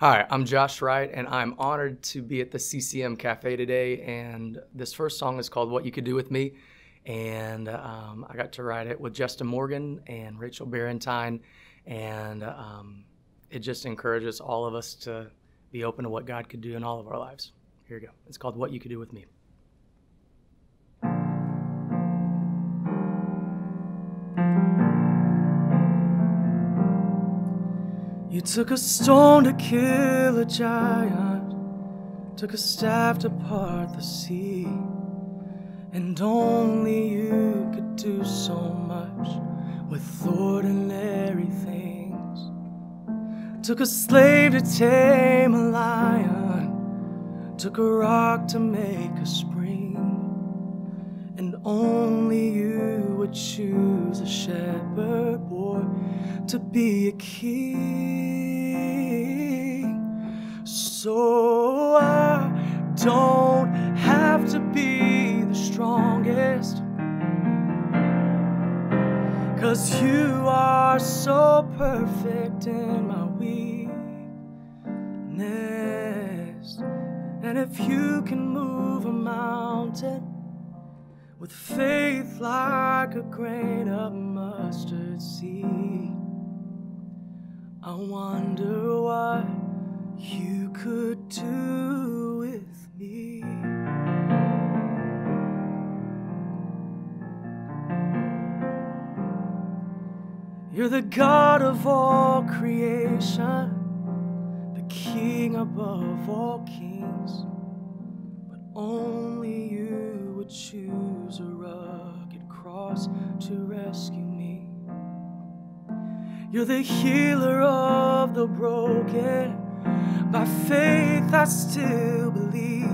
Hi, I'm Josh Wright, and I'm honored to be at the CCM Cafe today. And this first song is called What You Could Do With Me. And um, I got to write it with Justin Morgan and Rachel Barentine. And um, it just encourages all of us to be open to what God could do in all of our lives. Here you go. It's called What You Could Do With Me. You took a stone to kill a giant, took a staff to part the sea, and only you could do so much with ordinary things. Took a slave to tame a lion, took a rock to make a spring, and only you would choose a shepherd to be a king. So I don't have to be the strongest. Cause you are so perfect in my weakness. And if you can move a mountain with faith like a grain of I wonder what you could do with me. You're the God of all creation, the King above all kings, You're the healer of the broken. By faith, I still believe.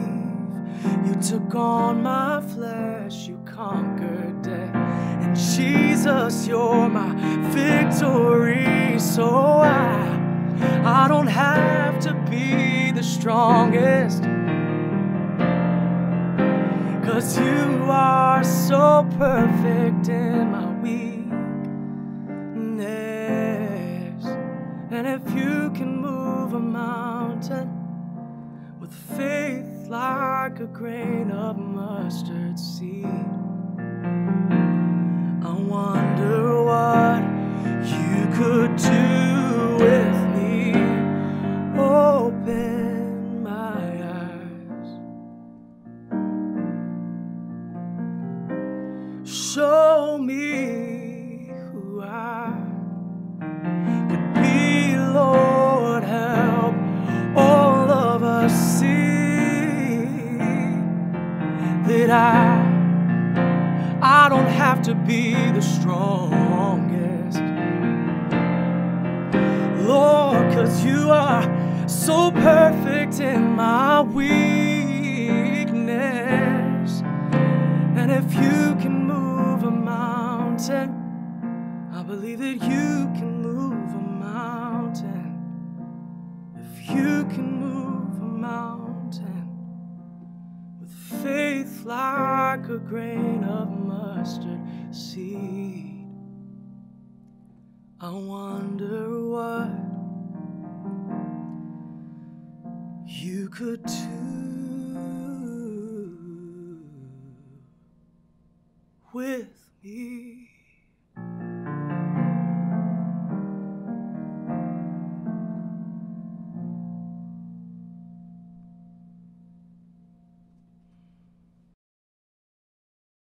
You took on my flesh, you conquered death. And Jesus, you're my victory. So I, I don't have to be the strongest. Cause you are so perfect in my weakness. And if you can move a mountain with faith like a grain of mustard seed, I wonder what you could do with me. Open my eyes. Show me that I I don't have to be the strongest. Lord, cause you are so perfect in my weakness. And if you can move a mountain, I believe that you can move a mountain. Like a grain of mustard seed, I wonder what you could do with me.